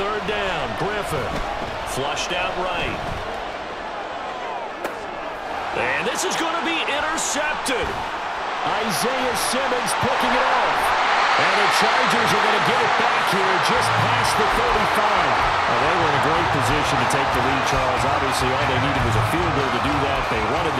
third down. Griffin flushed out right. And this is going to be intercepted. Isaiah Simmons picking it off. And the Chargers are going to get it back here just past the 35. Well, they were in a great position to take the lead, Charles. Obviously, all they needed was a field goal to do that.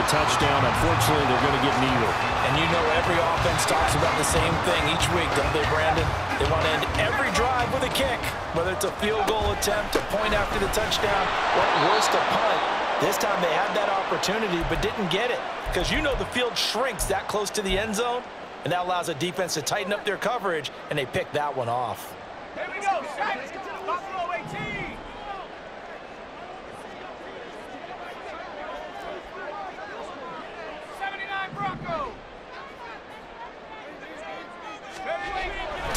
They wanted the touchdown. Unfortunately, they're going to get neither. And you know every offense talks about the same thing each week, don't they, Brandon? They want to end every drive with a kick, whether it's a field goal attempt, a point after the touchdown, or worst, a punt. This time they had that opportunity but didn't get it because you know the field shrinks that close to the end zone. And that allows the defense to tighten up their coverage, and they pick that one off. Here we go. Set.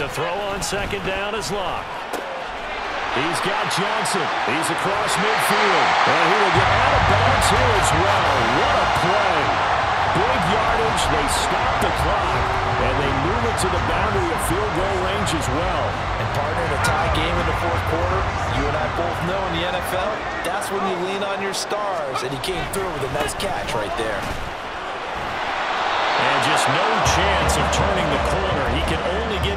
To throw on second down is Locke. He's got Johnson. He's across midfield. And he will get out of bounds here as well. What a play. Big yardage. They stop the clock, and they move it to the boundary of field goal range as well. And partner, in a tie game in the fourth quarter, you and I both know in the NFL, that's when you lean on your stars, and he came through with a nice catch right there.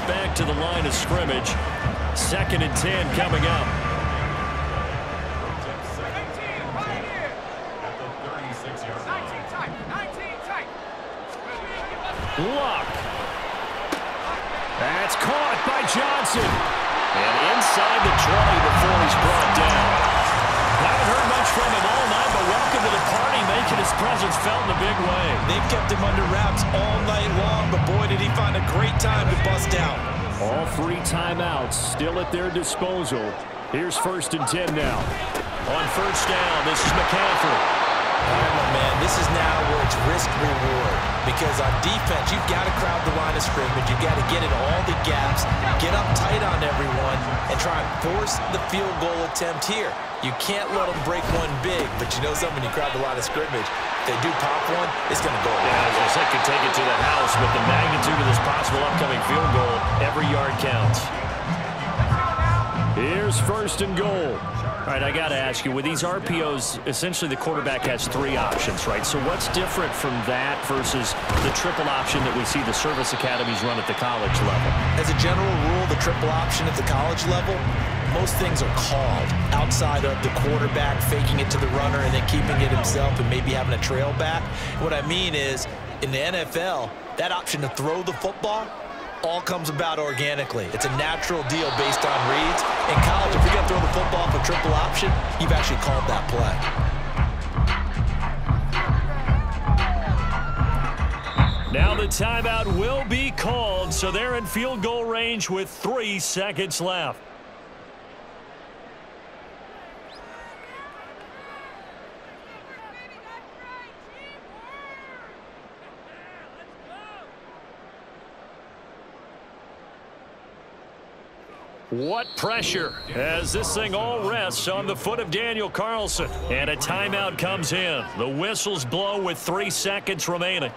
Back to the line of scrimmage. Second and 10 coming up. Luck. That's caught by Johnson. And inside the 20 before he's brought down. Haven't heard much from him all night, but welcome to the party, making his presence felt in a big way. They've kept him under wraps all night long, but boy, did he find a great time to bust out. All three timeouts still at their disposal. Here's first and 10 now. On first down, this is McCaffrey. All right, my man, this is now where it's risk-reward. Because on defense, you've got to crowd the line of scrimmage. You've got to get in all the gaps, get up tight on everyone, and try and force the field goal attempt here. You can't let them break one big, but you know something, you crowd the line of scrimmage. If they do pop one, it's going to go Yeah, as I said, could take it to the house, but the magnitude of this possible upcoming field goal, every yard counts. Here's first and goal. All right, I got to ask you, with these RPOs, essentially the quarterback has three options, right? So what's different from that versus the triple option that we see the service academies run at the college level? As a general rule, the triple option at the college level, most things are called outside of the quarterback faking it to the runner and then keeping it himself and maybe having a trail back. What I mean is, in the NFL, that option to throw the football all comes about organically. It's a natural deal based on reads. In college, if you're going to throw the football for triple option, you've actually called that play. Now the timeout will be called, so they're in field goal range with three seconds left. What pressure as this thing all rests on the foot of Daniel Carlson. And a timeout comes in. The whistles blow with three seconds remaining.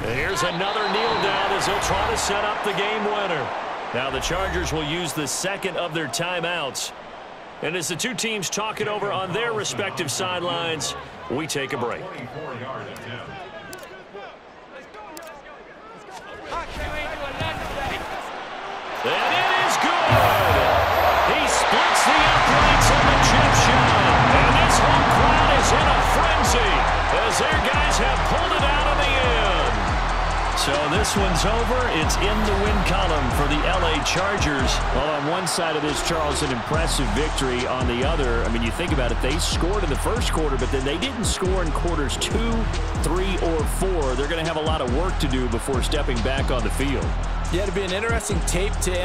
Here's another kneel down as they'll try to set up the game winner. Now the Chargers will use the second of their timeouts. And as the two teams talk it over on their respective sidelines, we take a break. This one's over. It's in the win column for the L.A. Chargers. Well, on one side of this, Charles, an impressive victory. On the other, I mean, you think about it, they scored in the first quarter, but then they didn't score in quarters two, three, or four. They're going to have a lot of work to do before stepping back on the field. Yeah, it'd be an interesting tape to